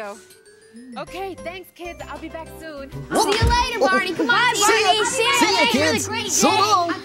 go. Okay, thanks, kids. I'll be back soon. See you later, Barney. Oh, Come on, See ya. Barney. See ya, Really kids. great So long. I'll